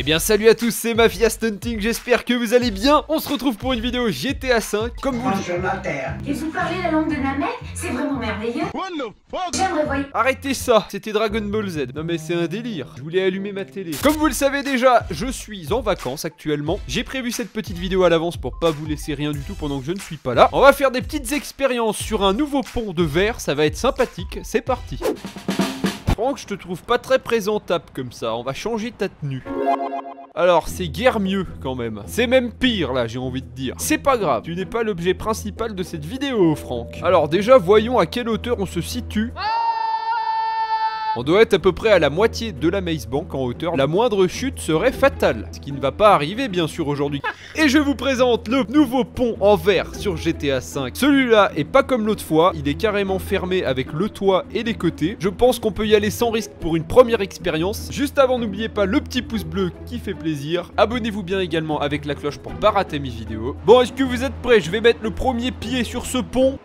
Eh bien salut à tous, c'est Mafia Stunting, j'espère que vous allez bien. On se retrouve pour une vidéo GTA 5, comme vous le Et vous parlez la langue de Namek C'est vraiment merveilleux. J'aimerais voir. Arrêtez ça, c'était Dragon Ball Z. Non mais c'est un délire, je voulais allumer ma télé. Comme vous le savez déjà, je suis en vacances actuellement. J'ai prévu cette petite vidéo à l'avance pour pas vous laisser rien du tout pendant que je ne suis pas là. On va faire des petites expériences sur un nouveau pont de verre, ça va être sympathique, c'est parti. Franck, je te trouve pas très présentable comme ça, on va changer ta tenue. Alors, c'est guère mieux quand même. C'est même pire là, j'ai envie de dire. C'est pas grave, tu n'es pas l'objet principal de cette vidéo, Franck. Alors déjà, voyons à quelle hauteur on se situe. On doit être à peu près à la moitié de la Maze Bank en hauteur. La moindre chute serait fatale. Ce qui ne va pas arriver bien sûr aujourd'hui. Et je vous présente le nouveau pont en verre sur GTA V. Celui-là est pas comme l'autre fois. Il est carrément fermé avec le toit et les côtés. Je pense qu'on peut y aller sans risque pour une première expérience. Juste avant, n'oubliez pas le petit pouce bleu qui fait plaisir. Abonnez-vous bien également avec la cloche pour pas rater mes vidéos. Bon, est-ce que vous êtes prêts? Je vais mettre le premier pied sur ce pont.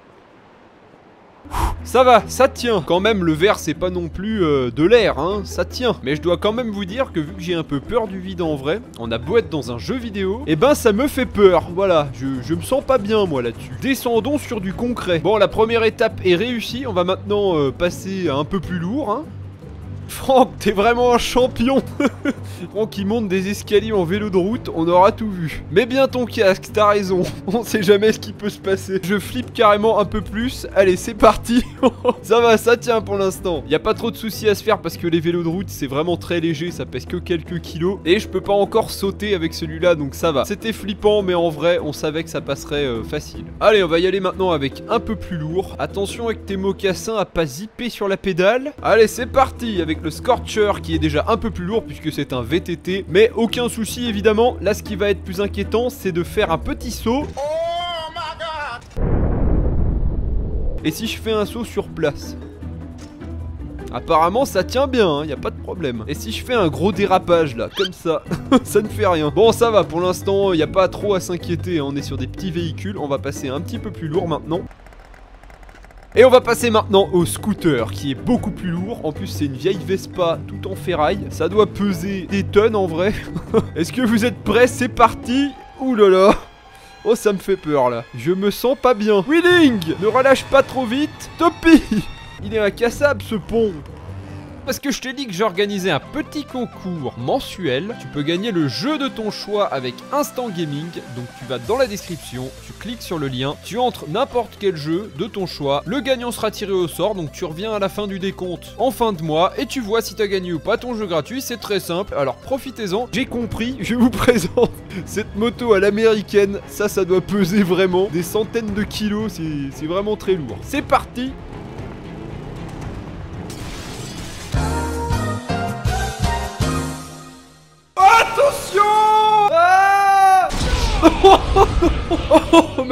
Ça va, ça tient. Quand même, le verre, c'est pas non plus euh, de l'air, hein. Ça tient. Mais je dois quand même vous dire que vu que j'ai un peu peur du vide en vrai, on a beau être dans un jeu vidéo, et eh ben ça me fait peur. Voilà, je, je me sens pas bien moi là-dessus. Descendons sur du concret. Bon, la première étape est réussie. On va maintenant euh, passer à un peu plus lourd, hein. Franck, t'es vraiment un champion Franck, il monte des escaliers en vélo de route, on aura tout vu. Mets bien ton casque, t'as raison. On sait jamais ce qui peut se passer. Je flippe carrément un peu plus. Allez, c'est parti Ça va, ça tient pour l'instant. Y a pas trop de soucis à se faire parce que les vélos de route, c'est vraiment très léger, ça pèse que quelques kilos. Et je peux pas encore sauter avec celui-là, donc ça va. C'était flippant, mais en vrai, on savait que ça passerait euh, facile. Allez, on va y aller maintenant avec un peu plus lourd. Attention avec tes mocassins à pas zipper sur la pédale. Allez, c'est parti avec le Scorcher qui est déjà un peu plus lourd puisque c'est un VTT. Mais aucun souci évidemment. Là, ce qui va être plus inquiétant, c'est de faire un petit saut. Et si je fais un saut sur place? Apparemment ça tient bien, il hein, a pas de problème. Et si je fais un gros dérapage là, comme ça, ça ne fait rien. Bon ça va, pour l'instant il n'y a pas trop à s'inquiéter, hein. on est sur des petits véhicules, on va passer un petit peu plus lourd maintenant. Et on va passer maintenant au scooter qui est beaucoup plus lourd. En plus c'est une vieille Vespa tout en ferraille. Ça doit peser des tonnes en vrai. Est-ce que vous êtes prêts? C'est parti Ouh là là Oh ça me fait peur là. Je me sens pas bien. Wheeling Ne relâche pas trop vite. Topi Il est incassable ce pont parce que je t'ai dit que j'organisais un petit concours mensuel. Tu peux gagner le jeu de ton choix avec Instant Gaming. Donc tu vas dans la description, tu cliques sur le lien, tu entres n'importe quel jeu de ton choix. Le gagnant sera tiré au sort, donc tu reviens à la fin du décompte en fin de mois et tu vois si t'as gagné ou pas ton jeu gratuit. C'est très simple. Alors profitez-en. J'ai compris, je vous présente cette moto à l'américaine. Ça, ça doit peser vraiment des centaines de kilos. C'est vraiment très lourd. C'est parti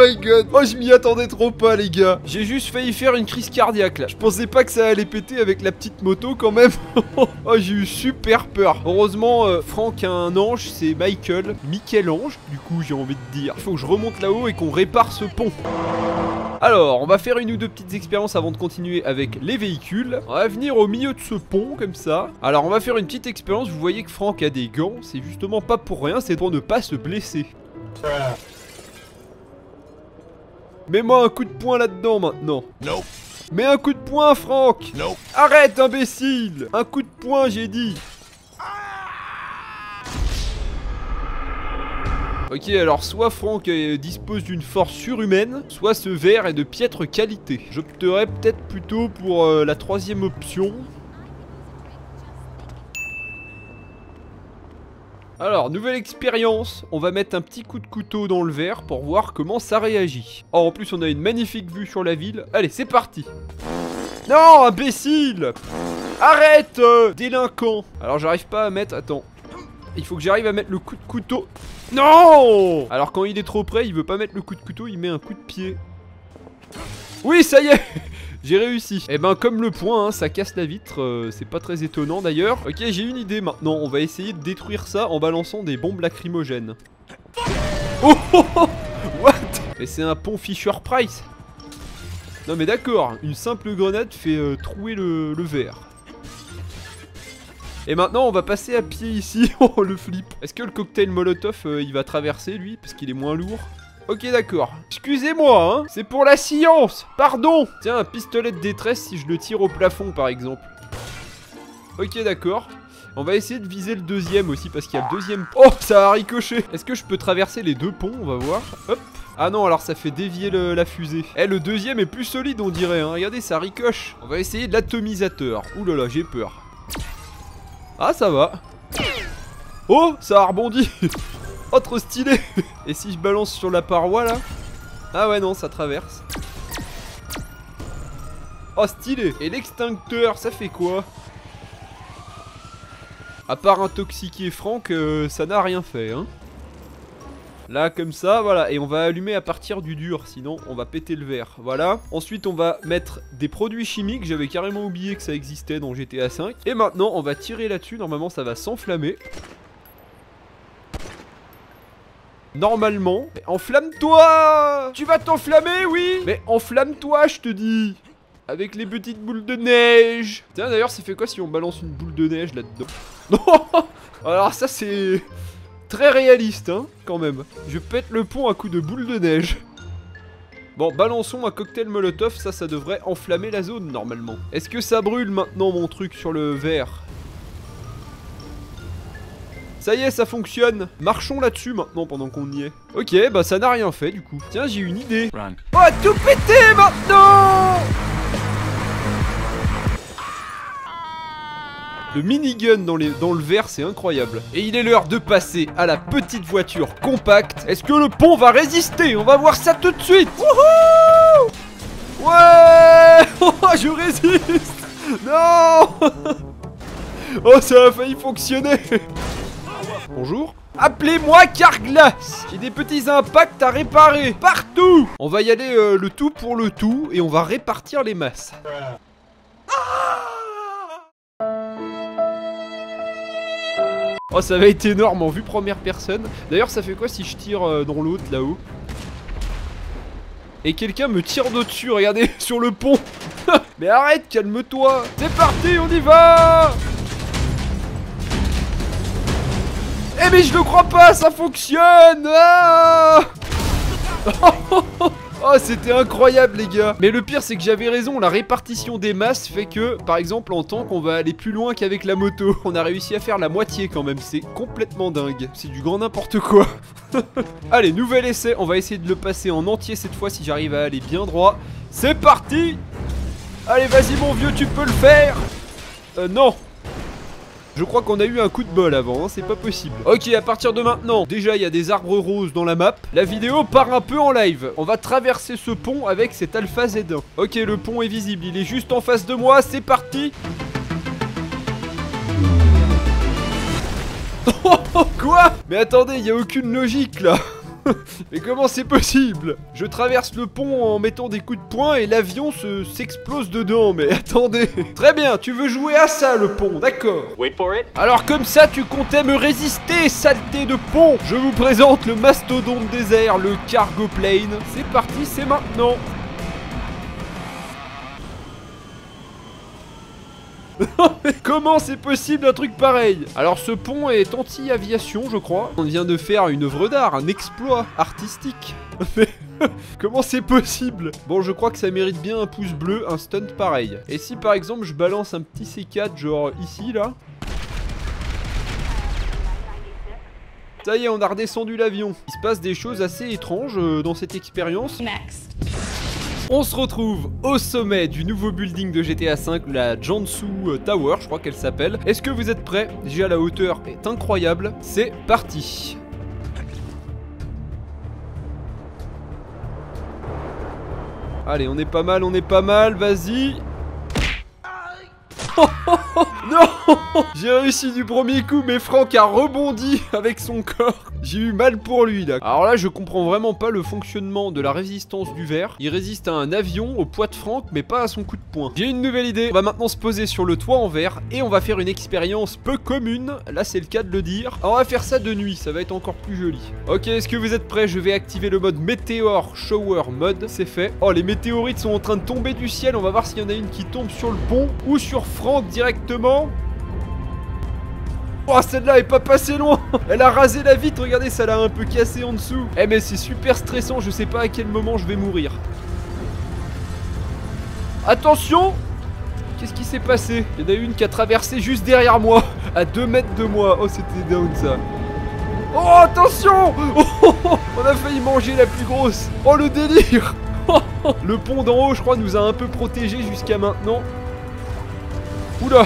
my god Oh je m'y attendais trop pas les gars J'ai juste failli faire une crise cardiaque là Je pensais pas que ça allait péter avec la petite moto quand même Oh j'ai eu super peur Heureusement euh, Franck a un ange C'est Michael Michel-Ange Du coup j'ai envie de dire Il faut que je remonte là-haut et qu'on répare ce pont alors, on va faire une ou deux petites expériences avant de continuer avec les véhicules. On va venir au milieu de ce pont, comme ça. Alors, on va faire une petite expérience. Vous voyez que Franck a des gants. C'est justement pas pour rien, c'est pour ne pas se blesser. Mets-moi un coup de poing là-dedans maintenant. Non. Mets un coup de poing, Franck. Non. Arrête, imbécile. Un coup de poing, j'ai dit. Ok, alors soit Franck dispose d'une force surhumaine, soit ce verre est de piètre qualité. J'opterais peut-être plutôt pour euh, la troisième option. Alors, nouvelle expérience, on va mettre un petit coup de couteau dans le verre pour voir comment ça réagit. Oh, en plus on a une magnifique vue sur la ville. Allez, c'est parti Non, imbécile Arrête, euh, délinquant Alors j'arrive pas à mettre... Attends. Il faut que j'arrive à mettre le coup de couteau. Non Alors quand il est trop près, il veut pas mettre le coup de couteau, il met un coup de pied. Oui, ça y est J'ai réussi. Et eh ben comme le point, hein, ça casse la vitre, euh, c'est pas très étonnant d'ailleurs. Ok, j'ai une idée maintenant, on va essayer de détruire ça en balançant des bombes lacrymogènes. Oh, oh, oh What? Et c'est un pont Fisher Price Non mais d'accord, une simple grenade fait euh, trouer le, le verre. Et maintenant, on va passer à pied ici. Oh, le flip. Est-ce que le cocktail Molotov, euh, il va traverser, lui? Parce qu'il est moins lourd. Ok, d'accord. Excusez-moi, hein. C'est pour la science. Pardon. Tiens, un pistolet de détresse si je le tire au plafond, par exemple. Ok, d'accord. On va essayer de viser le deuxième aussi parce qu'il y a le deuxième... Oh, ça a ricoché Est-ce que je peux traverser les deux ponts? On va voir. Hop. Ah non, alors ça fait dévier la fusée. Eh, le deuxième est plus solide, on dirait. Hein. Regardez, ça ricoche. On va essayer de l'atomisateur. Ouh là là, j'ai peur. Ah, ça va. Oh, ça a rebondi. oh, trop stylé. Et si je balance sur la paroi, là Ah ouais, non, ça traverse. Oh, stylé. Et l'extincteur, ça fait quoi à part intoxiquer Franck, euh, ça n'a rien fait, hein. Là, comme ça, voilà. Et on va allumer à partir du dur, sinon on va péter le verre. Voilà. Ensuite, on va mettre des produits chimiques. J'avais carrément oublié que ça existait dans GTA 5. Et maintenant, on va tirer là-dessus. Normalement, ça va s'enflammer. Normalement. Mais enflamme-toi! Tu vas t'enflammer, oui! Mais enflamme-toi, je te dis! Avec les petites boules de neige! Tiens d'ailleurs ça fait quoi si on balance une boule de neige là-dedans? Non Alors ça c'est très réaliste hein quand même. Je pète le pont à coup de boule de neige. Bon, balançons un cocktail molotov, ça, ça devrait enflammer la zone, normalement. Est-ce que ça brûle maintenant, mon truc, sur le verre? Ça y est, ça fonctionne Marchons là-dessus, maintenant, pendant qu'on y est. Ok, bah ça n'a rien fait, du coup. Tiens, j'ai une idée. Oh, tout péter, maintenant Le minigun dans, les, dans le verre, c'est incroyable. Et il est l'heure de passer à la petite voiture compacte. Est-ce que le pont va résister? On va voir ça tout de suite. Wouhou Ouais Oh, je résiste Non Oh, ça a failli fonctionner Bonjour Appelez-moi Carglass J'ai des petits impacts à réparer Partout On va y aller euh, le tout pour le tout et on va répartir les masses. Oh, ça va être énorme en vue première personne. D'ailleurs, ça fait quoi si je tire euh, dans l'autre là-haut? Et quelqu'un me tire de dessus, regardez, sur le pont. mais arrête, calme-toi. C'est parti, on y va Eh mais je ne crois pas, ça fonctionne ah Oh, c'était incroyable, les gars. Mais le pire, c'est que j'avais raison. La répartition des masses fait que, par exemple, en tank, on va aller plus loin qu'avec la moto. On a réussi à faire la moitié quand même. C'est complètement dingue. C'est du grand n'importe quoi. Allez, nouvel essai. On va essayer de le passer en entier cette fois si j'arrive à aller bien droit. C'est parti Allez, vas-y, mon vieux, tu peux le faire Euh, non je crois qu'on a eu un coup de bol avant, hein, c'est pas possible. Ok, à partir de maintenant, déjà il y a des arbres roses dans la map. La vidéo part un peu en live. On va traverser ce pont avec cet Alpha Z1. Ok, le pont est visible, il est juste en face de moi, c'est parti Quoi? Mais attendez, il y a aucune logique là Mais comment c'est possible? Je traverse le pont en mettant des coups de poing et l'avion se s'explose dedans, mais attendez. Très bien, tu veux jouer à ça le pont, d'accord. Wait for it. Alors comme ça tu comptais me résister, saleté de pont. Je vous présente le mastodonte désert, le cargo plane. C'est parti, c'est maintenant Comment c'est possible un truc pareil? Alors ce pont est anti-aviation je crois. On vient de faire une œuvre d'art, un exploit artistique. Comment c'est possible? Bon je crois que ça mérite bien un pouce bleu, un stunt pareil. Et si par exemple je balance un petit C4 genre ici là? Ça y est, on a redescendu l'avion. Il se passe des choses assez étranges euh, dans cette expérience. On se retrouve au sommet du nouveau building de GTA V, la Jansu euh, Tower, je crois qu'elle s'appelle. Est-ce que vous êtes prêts? Déjà la hauteur est incroyable. C'est parti Allez, on est pas mal, on est pas mal, vas-y Non J'ai réussi du premier coup, mais Franck a rebondi avec son corps. J'ai eu mal pour lui là. Alors là, je comprends vraiment pas le fonctionnement de la résistance du verre. Il résiste à un avion, au poids de Franck, mais pas à son coup de poing. J'ai une nouvelle idée. On va maintenant se poser sur le toit en verre et on va faire une expérience peu commune. Là, c'est le cas de le dire. On va faire ça de nuit, ça va être encore plus joli. Ok, est-ce que vous êtes prêts? Je vais activer le mode Meteor Shower Mode. C'est fait. Oh, les météorites sont en train de tomber du ciel. On va voir s'il y en a une qui tombe sur le pont ou sur Franck directement. Oh, celle-là est pas passée loin Elle a rasé la vitre, regardez, ça l'a un peu cassé en dessous. Eh, mais c'est super stressant, je sais pas à quel moment je vais mourir. Attention Qu'est-ce qui s'est passé? Il y en a une qui a traversé juste derrière moi, à 2 mètres de moi. Oh, c'était down ça. Oh, attention On a failli manger la plus grosse. Oh, le délire Le pont d'en haut, je crois, nous a un peu protégés jusqu'à maintenant. Oula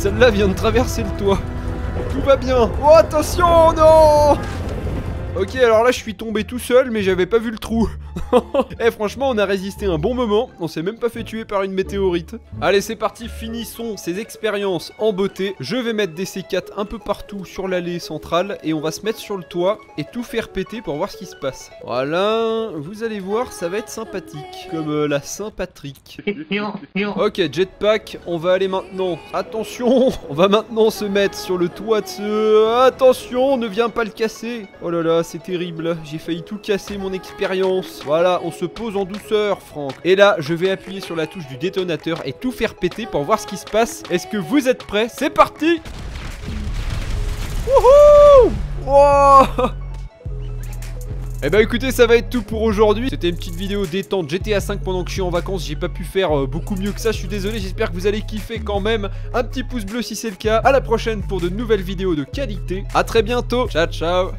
Celle-là vient de traverser le toit. Tout va bien. Oh, attention, non Ok, alors là, je suis tombé tout seul, mais j'avais pas vu le trou. Eh franchement on a résisté un bon moment, on s'est même pas fait tuer par une météorite. Allez c'est parti, finissons ces expériences en beauté. Je vais mettre des C4 un peu partout sur l'allée centrale et on va se mettre sur le toit et tout faire péter pour voir ce qui se passe. Voilà, vous allez voir ça va être sympathique, comme euh, la Saint-Patrick. ok jetpack, on va aller maintenant. Attention, on va maintenant se mettre sur le toit de ce... Attention, ne viens pas le casser. Oh là là, c'est terrible, j'ai failli tout casser mon expérience. Voilà. On se pose en douceur, Franck. Et là, je vais appuyer sur la touche du détonateur et tout faire péter pour voir ce qui se passe. Est-ce que vous êtes prêts? C'est parti! Wouhou! Oh eh bah écoutez ça va être tout pour aujourd'hui. C'était une petite vidéo détente GTA 5 pendant que je suis en vacances. J'ai pas pu faire euh, beaucoup mieux que ça. Je suis désolé. J'espère que vous allez kiffer quand même. Un petit pouce bleu si c'est le cas. À la prochaine pour de nouvelles vidéos de qualité. A très bientôt. Ciao ciao